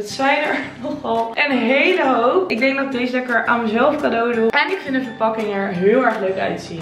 Het zijn er nogal een hele hoop. Ik denk dat ik deze lekker aan mezelf cadeau doe. En ik vind de verpakking er heel erg leuk uitzien.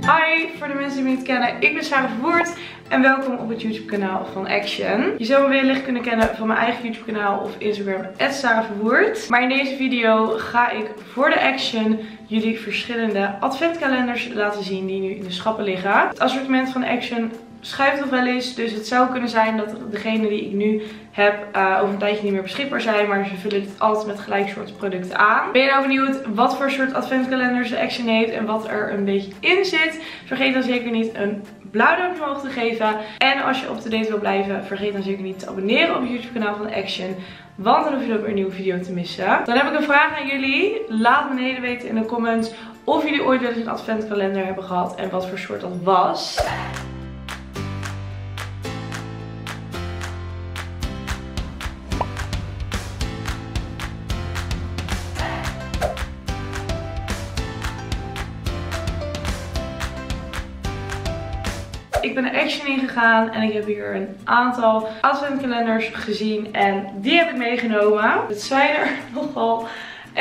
Hi, voor de mensen die me niet kennen, ik ben Sarah Verwoerd en welkom op het YouTube kanaal van Action. Je zou me wellicht kunnen kennen van mijn eigen YouTube kanaal of Instagram, Sarah Verwoerd. Maar in deze video ga ik voor de Action jullie verschillende adventkalenders laten zien die nu in de schappen liggen. Het assortiment van Action schuift nog wel eens. Dus het zou kunnen zijn dat degene die ik nu heb uh, over een tijdje niet meer beschikbaar zijn. Maar ze vullen het altijd met gelijk soort producten aan. Ben je nou benieuwd wat voor soort adventkalenders de Action heeft en wat er een beetje in zit? Vergeet dan zeker niet een blauw duimpje omhoog te geven. En als je op to date wil blijven, vergeet dan zeker niet te abonneren op het YouTube kanaal van Action. Want dan hoef je ook weer een nieuwe video te missen. Dan heb ik een vraag aan jullie. Laat me beneden weten in de comments of jullie ooit wel eens een adventkalender hebben gehad en wat voor soort dat was. Ik ben de Action ingegaan en ik heb hier een aantal adventkalenders gezien en die heb ik meegenomen. Het zijn er nogal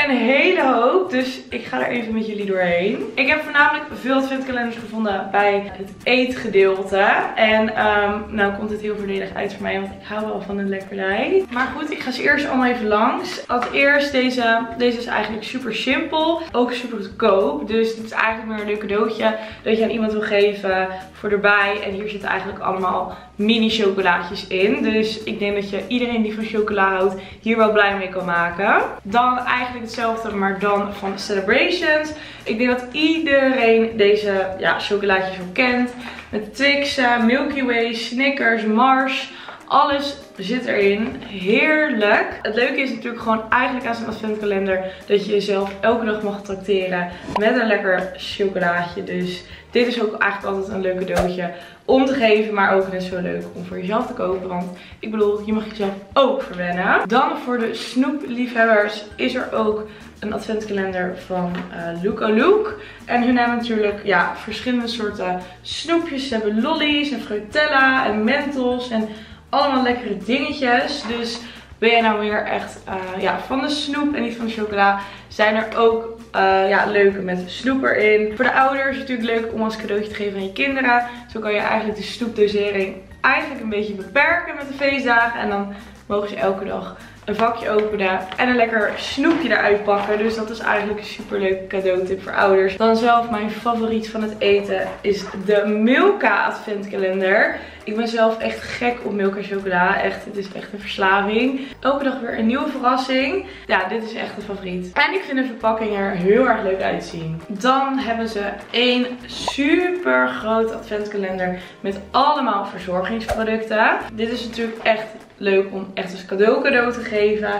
een hele hoop. Dus ik ga er even met jullie doorheen. Ik heb voornamelijk veel adventkalenders gevonden bij het eetgedeelte. En um, nou komt het heel voordelig uit voor mij, want ik hou wel van een lekkernij. Maar goed, ik ga ze eerst allemaal even langs. Als eerst deze. Deze is eigenlijk super simpel. Ook super goedkoop. Dus dit is eigenlijk meer een leuk cadeautje dat je aan iemand wil geven voor erbij. En hier zitten eigenlijk allemaal mini chocolaatjes in. Dus ik denk dat je iedereen die van chocola houdt hier wel blij mee kan maken. Dan eigenlijk hetzelfde, maar dan van Celebrations. Ik denk dat iedereen deze ja, chocolaatjes kent. Met Twix, Milky Way, Snickers, Mars. Alles zit erin. Heerlijk. Het leuke is natuurlijk gewoon eigenlijk aan zo'n adventkalender dat je jezelf elke dag mag tracteren met een lekker chocolaatje. Dus dit is ook eigenlijk altijd een leuk cadeautje om te geven, maar ook net zo leuk om voor jezelf te kopen. Want ik bedoel, je mag jezelf ook verwennen. Dan voor de snoepliefhebbers is er ook een adventkalender van uh, Luca Luke. En hun hebben natuurlijk ja, verschillende soorten snoepjes. Ze hebben lollies en fruitella en mentos en allemaal lekkere dingetjes. Dus ben jij nou weer echt uh, ja, van de snoep en niet van de chocola, zijn er ook uh, ja, leuke met snoep erin. Voor de ouders is het natuurlijk leuk om als cadeautje te geven aan je kinderen. Zo kan je eigenlijk de snoepdosering eigenlijk een beetje beperken met de feestdagen. En dan mogen ze elke dag een vakje openen en een lekker snoepje eruit pakken. Dus dat is eigenlijk een super leuke cadeautip voor ouders. Dan zelf mijn favoriet van het eten is de Milka adventkalender. Ik ben zelf echt gek op Milka chocola. Echt, het is echt een verslaving. Elke dag weer een nieuwe verrassing. Ja, dit is echt een favoriet. En ik vind de verpakking er heel erg leuk uitzien. Dan hebben ze een super groot adventkalender met allemaal verzorgingsproducten. Dit is natuurlijk echt leuk om echt als cadeau cadeau te geven.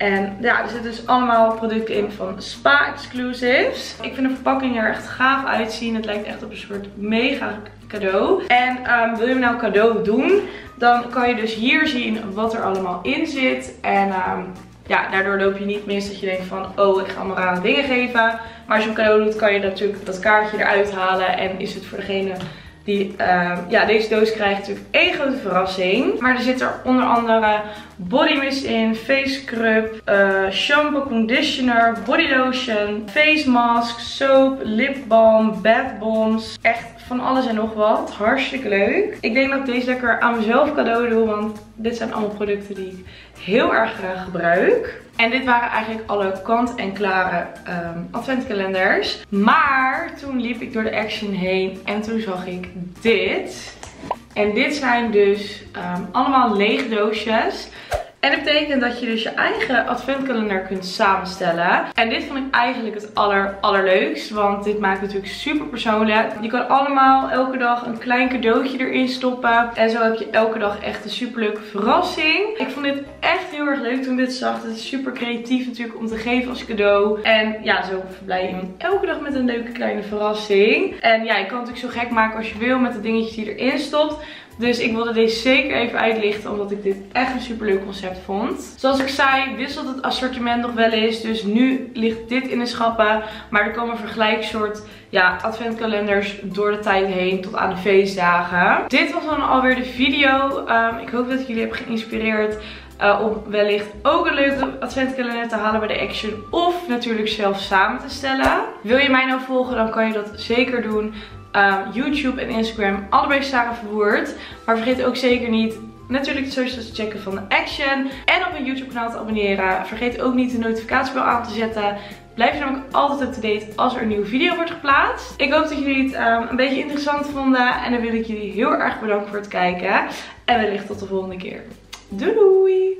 En ja, er zitten dus allemaal producten in van Spa Exclusives. Ik vind de verpakking er echt gaaf uitzien. Het lijkt echt op een soort mega cadeau. En um, wil je nou cadeau doen, dan kan je dus hier zien wat er allemaal in zit. En um, ja, daardoor loop je niet mis dat je denkt van, oh, ik ga allemaal rare dingen geven. Maar als je een cadeau doet, kan je natuurlijk dat kaartje eruit halen. En is het voor degene die, uh, ja, deze doos krijgt natuurlijk één grote verrassing. Maar er zit er onder andere body mist in, face scrub, uh, shampoo, conditioner, body lotion, face mask, soap, lip balm, bath bombs. Echt van alles en nog wat. Hartstikke leuk. Ik denk dat ik deze lekker aan mezelf cadeau doe, want dit zijn allemaal producten die ik heel erg graag gebruik. En dit waren eigenlijk alle kant-en-klare um, adventkalenders. Maar toen liep ik door de Action heen en toen zag ik dit. En dit zijn dus um, allemaal leeg doosjes. En dat betekent dat je dus je eigen adventkalender kunt samenstellen. En dit vond ik eigenlijk het aller, allerleukst. Want dit maakt natuurlijk super persoonlijk. Je kan allemaal elke dag een klein cadeautje erin stoppen. En zo heb je elke dag echt een super leuke verrassing. Ik vond dit echt heel erg leuk toen ik dit zag. Het is super creatief natuurlijk om te geven als cadeau. En ja, zo verblij je elke dag met een leuke kleine verrassing. En ja, je kan het natuurlijk zo gek maken als je wil met de dingetjes die erin stopt. Dus ik wilde deze zeker even uitlichten omdat ik dit echt een super leuk concept vond. Zoals ik zei wisselt het assortiment nog wel eens. Dus nu ligt dit in de schappen. Maar er komen vergelijksoort ja, adventkalenders door de tijd heen tot aan de feestdagen. Dit was dan alweer de video. Ehm, ik hoop dat ik jullie heb geïnspireerd uh, om wellicht ook een leuke adventkalender te halen bij de Action. Of natuurlijk zelf samen te stellen. Wil je mij nou volgen, dan kan je dat zeker doen. Uh, YouTube en Instagram, allebei Sarah Verwoerd. Maar vergeet ook zeker niet natuurlijk de socials te checken van Action. En op mijn YouTube kanaal te abonneren. Vergeet ook niet de notificatiebel aan te zetten. Blijf je namelijk altijd up-to-date als er een nieuwe video wordt geplaatst. Ik hoop dat jullie het um, een beetje interessant vonden. En dan wil ik jullie heel erg bedanken voor het kijken. En wellicht tot de volgende keer. Doei!